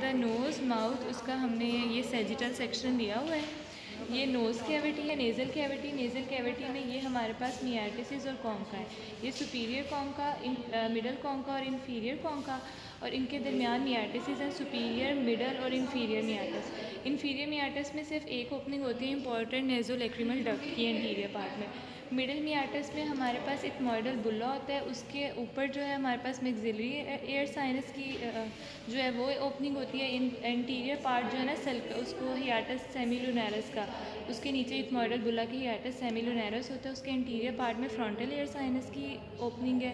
The nose mouth, उसका हमने ये सेजिटल सेक्शन लिया हुआ है। ये नोज़ कैविटी है, नेज़ल कैविटी। नेज़ल कैविटी में ये हमारे पास मियाटिस और कॉन्का है। ये सुपीरियर कॉन्का मिडल कॉन्का और इन्फीरियर कॉन्का और इनके दरमियान मियाटिस हैं, सुपीरियर, मिडल और इन्फीरियर मियाटिस। इन्फीरियर मियाटिस में सिर्फ़ एक ओपनिंग होती है इंपॉर्टेंट नेजोलेक्रिमल डक्ट की इंटीरियर पार्ट में। मिडल मियाटस में हमारे पास एक मॉडल बुल्ला होता है, उसके ऊपर जो है हमारे पास मिगजिलरी एयर साइनस की जो है वो ओपनिंग होती है, इन इंटीरियर पार्ट जो है ना सल उसको हियाटस सेमिलुनरस का। उसके नीचे एक मॉडल बुला की हियाटस सेमिलुनरस होता है, उसके इंटीरियर पार्ट में फ्रंटल एयर साइनस की ओपनिंग है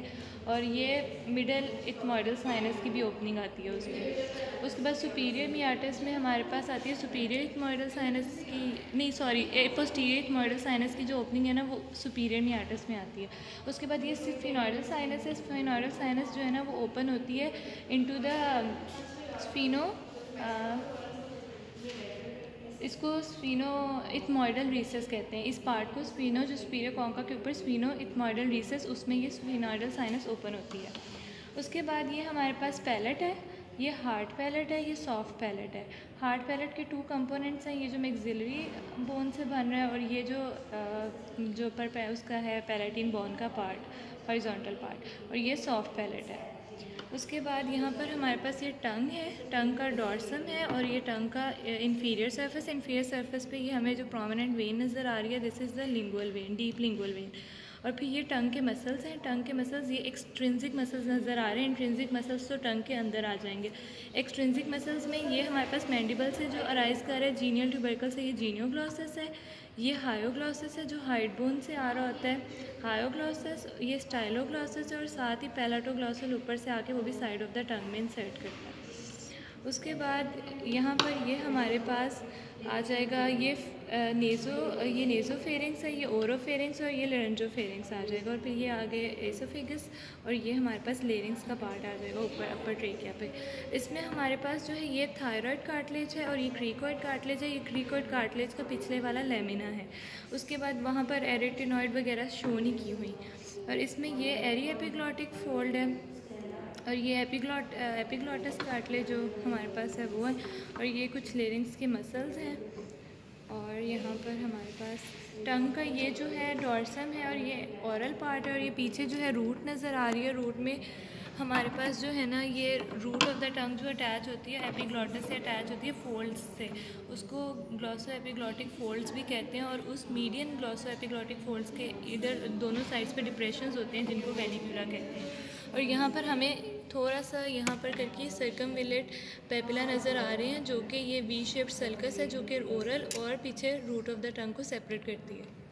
और ये मिडल एक मॉडल साइनस की भी ओपनिंग आती है उसमें। उसके बाद सुपीरियर मियाटस में हमारे पास आती है सुपीरियर मॉडल साइनस की, नहीं सॉरी पोस्टीरियर मॉडल साइनस की जो ओपनिंग है ना, वो सुपीरियर मियाटस में आती है। उसके बाद ये स्फिनॉइडल साइनस है स्फिनॉइडल साइनस जो है ना, वो ओपन होती है इनटू द स्फिनो इसको स्फिनो इथमॉइडल रीसेस कहते हैं। इस पार्ट को स्फिनो जो स्पीरियर कॉन्का के ऊपर स्फिनो इथमॉइडल रीसेस उसमें ये स्फिनॉइडल साइनस ओपन होती है। उसके बाद ये हमारे पास पैलेट है, ये हार्ड पैलेट है, ये सॉफ्ट पैलेट है। हार्ड पैलेट के टू कंपोनेंट्स हैं, ये जो मैगजिलरी बोन से बन रहा है और ये जो जो पर उसका है पैलेटिन बोन का पार्ट हॉरिजॉन्टल पार्ट और ये सॉफ्ट पैलेट है। उसके बाद यहाँ पर हमारे पास ये टंग है, टंग का डॉर्सम है और ये टंग का इन्फीरियर सरफेस इन्फीरियर सरफेस पे ये हमें जो प्रोमिनेंट वेन नज़र आ रही है this is the lingual vein deep lingual vein और फिर ये टंग के मसल्स हैं। टंग के मसल्स ये एक्सट्रेंसिक मसल्स नज़र आ रहे हैं। इंट्रेंसिक मसल्स तो टंग के अंदर आ जाएँगे। एक्सट्रेंसिक मसल्स में ये हमारे पास मैंडिबल से जो अराइज कर रहा है जीनियल ट्यूबरकल से ये जीनियोग्लॉसिस है। ये हायोग्लॉसिस है जो हाइट बोन से आ रहा होता है। हायोग्लॉसिस ये स्टाइलोग्लॉसिस और साथ ही पैलाटोग्लॉसल ऊपर से आके वो भी साइड ऑफ़ द टंग में इंसर्ट करता है। उसके बाद यहाँ पर ये हमारे पास आ जाएगा, ये नेज़ो ये नेज़ो फेरेंस है, ये ओरो फेरेंस और ये लेरेंजो फेरेंस आ जाएगा और फिर ये आगे एसोफेगस और ये हमारे पास लेरिंग्स का पार्ट आ जाएगा ऊपर, अपर ट्रेकिया पे। इसमें हमारे पास जो है ये थायराइड कार्टलेज है और ये क्रीकॉइड कार्टलेज है, ये क्रीकॉइड कार्टलेज का पिछले वाला लेमिना है। उसके बाद वहाँ पर एरिटिनॉइड वगैरह शो नहीं की हुई। और इसमें ये एरी एपिग्लॉटिक फोल्ड है और ये एपिग्लॉट एपिग्लॉटस काटले जो हमारे पास है वो है और ये कुछ लेरिंग्स के मसल्स हैं और यहाँ पर हमारे पास टंग का ये जो है डॉर्सम है और ये औरल पार्ट है और ये पीछे जो है रूट नज़र आ रही है रूट में हमारे पास जो है ना ये रूट ऑफ़ द टंग जो अटैच होती है एपिग्लॉटस से अटैच होती है फोल्ड्स से। उसको ग्लॉसो एपिग्लॉटिक फोल्ड्स भी कहते हैं और उस मीडियम ग्लॉसो एपिग्लॉटिक फोल्ड्स के इधर दोनों साइड्स पे डिप्रेशंस होते हैं जिनको वेनिक्यूला कहते हैं। और यहाँ पर हमें थोड़ा सा यहाँ पर करके सरकम विलेट पेपिला नज़र आ रहे हैं, जो कि ये वी शेप सल्कस है, जो कि ओरल और पीछे रूट ऑफ़ द टंग को सेपरेट करती है।